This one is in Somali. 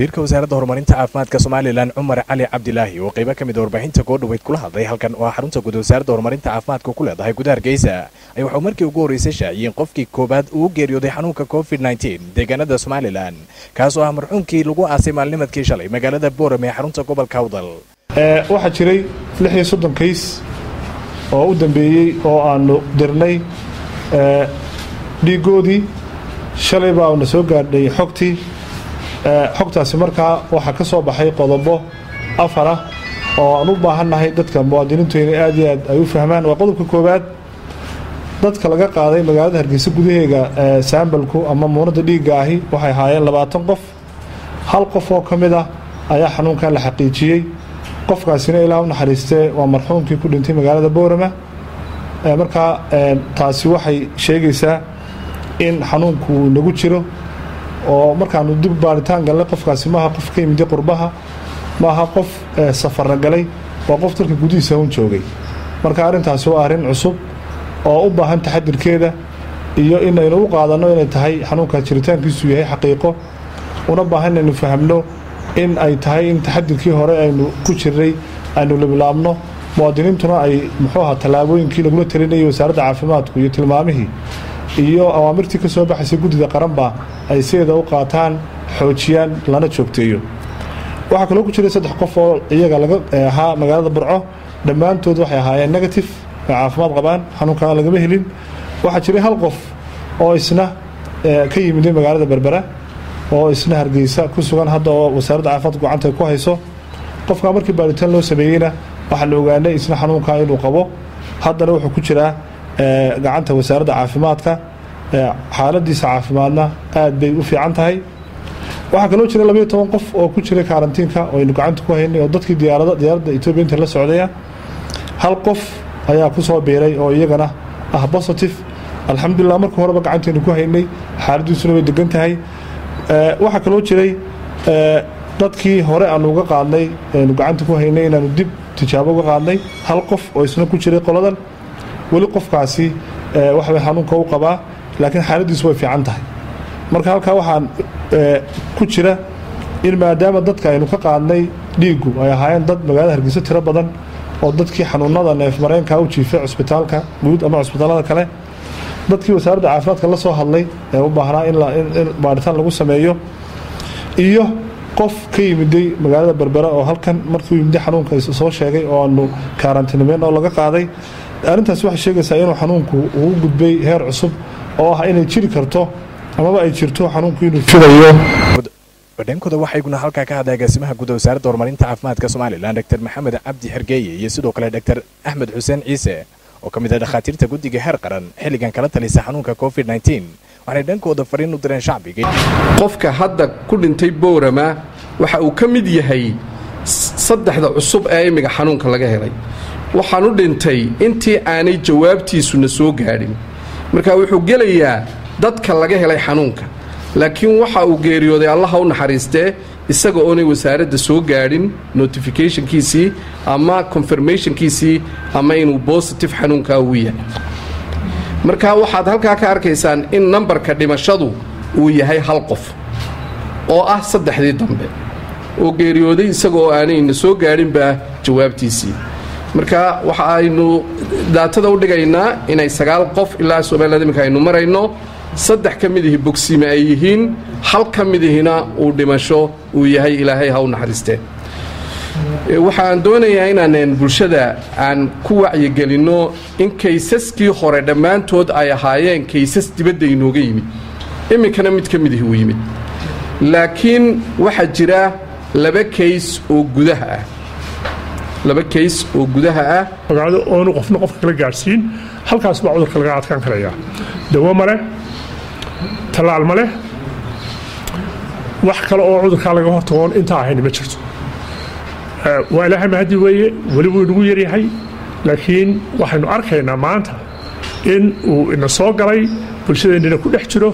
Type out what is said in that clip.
wasiirka wasaaradda horumarinta caafimaadka somalilan cumar cali cabdilaahi oo qaybo ka mid a warbaahinta goodhaweyd kula hadlay halkan oo xarunta guud wasaaradda horumarinta caafimaadka ku leedahay gudaha hargeysa ay waxuu markii ugu horreysay shaaciyeen qofkii koowaad uu geeriyooday xanuunka covid nteen deegaanada somalilan kaas oo ah marxuumkii lagu aasay maalnimadkii shalay magaalada boorame ee xarunta gobolka awdal. Waxaa jiray lix iyo soddon kays oo u dambeeyey oo aanu dirnay dhiigoodii shalay baa na soo gaadhay xogtii xogtaasi markaa waxaa ka soo baxay qodobo afara oo aan u baahannahay dadka muwaadiniintu inay aad iyo aad ay u fahmaan. Waa qodobka koowaad dadka laga qaaday magaalada hargeysa gudaheega saambalku ama muunadda dhiigga ahi waxay ahaayeen labaatan qof. Hal qof oo ka mid ah ayaa xanuunkan la xaqiijiyey. Qofkaasina ilaa u naxariistee waa marxuumkii ku dhintay magaalada boorama. Markaa taasi waxay sheegaysaa in xanuunku uu nagu jiro oo markaanu dib baaritaan galnay qofkaasi maaha qof ka yimid qurbaha maaha qof safarna galay waa qof dalka gudihiisa un joogay. Marka arrintaasi waa arrin cusub oo u baahan taxadirkeeda iyo inaynu u qaadanno inay tahay xanuunkaas jiritaankiisu yahay xaqiiqo una baahan inaynu fahamno in ay tahay in taxadirkii hore aynu ku jirnay aynu libilaabno muwaadiniintuna ay muxuu ahaa tallaabooyinkii lagula talinayay wasaaradda caafimaadku iyo tilmaamihii iyo awaamirtii ka soo baxaysay guddida qaranba ay sideeda u qaataan xoojiyaan lana joogteeyo. Waxaa kaloo ku jiray saddex qof oo iyaga laga ahaa magaalada burco. Dhammaantood waxay ahaayeen negative ay caafimaad qabaan xanuunkaa lagama helin. Waxaa jiray hal qof oo isna ka yimiday magaalada berbera oo isna hargeysa ku sugan hadda oo wasaaradda caafimaadka gacanta ku hayso. Qofkaa markii baaritaan loo sameeyeyna waxaa la ogaanay isna xanuunkaa inuu qabo. Haddana wuxuu ku jiraa gacanta wasaaradda caafimaadka xaaladiisa caafimaadna aad bay u fiican tahay. Waxaa kaloo jira labayo toban qof oo ku jiray karantiinka oo aynu gacanta ku haynay oo dadkii diyaarada diyaaradda etoobiya inta la socdaya hal qof ayaa ku soo biiray oo iyagana ah positive. Alxamdulilah marka horeba gacantaynu ku haynay xaaladiisuna way degan tahay. Waxaa kaloo jiray dadkii hore aanu uga qaadnay aynu gacanta ku haynay inaanu dib tijaabo uga qaadnay hal qof oo isna ku jiray qoladan weli qofkaasi waxbay xanuunka u qabaa laakiin xaaladiisu way fiican tahay. Marka halkaa waxaan ku jira in maadaama dadka aynu ka qaadnay dhiiggu ay ahaayeen dad magaalada hargeyso tiro badan oo dadkii xanuunada neefmareenka u jiifay cusbitaalka guud ama cusbitaalada kale dadkii wasaaradda caafimaadka la soo hadlay ee u baahnaa in baaritaan lagu sameeyo iyo qof ka yimiday magaalada berbera oo halkan markuu yimiday xanuunka soo sheegay oo aanu karantinimeen oo laga qaaday arrintaas waxay sheegaysaa inuu xanuunku uu gudbay heer cusub oo ah inay jiri karto amaba ay jirto xanuunku inuu fidayo. Badhankooda waxaa iguna halkaa ka hadlay agaasimaha guud wasaaradda horumarinta caafimaadka somalilan dr maxamed cabdi xergeeye iyo sidoo kale dr axmed xuseen ciise oo ka mid ah dhakhaatiirta guddiga heer qaran xilligan kala talisa xanuunka covid waxay dhankooda fariin u direen shacbiga qofka hadda ku dhintay boorama waxa uu ka mid yahay saddexda cusub ee imiga xanuunka laga helay waxaan u dhintay intii aanay jawaabtiisuna soo gaadhin. Marka wuxuu gelayaa dadka laga helay xanuunka. Laakiin waxa uu geeriyooday allaha u naxariistee isaga oonay wasaaradda soo gaadhin notificationkiisii ama confirmationkiisii ama inuu bositive xanuunkaa uu yahay. Marka waxaad halkaa ka arkaysaan in nambarka dhimashadu uu yahay hal qof oo ah saddexdii dambe oo geeriyooday isaga oo aanayna soo gaadhinba jawaabtiisii marka waxa aynu daatada u dhigaynaa inay sagaal qof ilaa somaliland iminka aynu marayno saddex ka midihi bogsiime ay yihiin hal ka midihina uu dhimasho uu yahay ilaahay ha u naxariistee waxaan doonayaa inaanan bulshada aan ku wacyigelinno in kaysaskii hore dhammaantood ay ahaayeen kaysas dibadda inooga yimid. Iminkana mid ka midihi uu yimid. Laakiin waxaa jira laba kays oo gudaha ah laba kays oo gudaha ah. Magaado oonu qofna qofka kala gaadhsiin halkaas baa cudurka laga adkaan karayaa dawo ma leh tallaal ma leh wax kale oo cudurkaa laga hortagoon intaa ahayni ma jirto. Waa ilaahay mahadi weeye weli wuu inagu yaryahay laakiin waxaynu arkaynaa maanta in uu ina soo galay bulshadeennina ku dhex jiro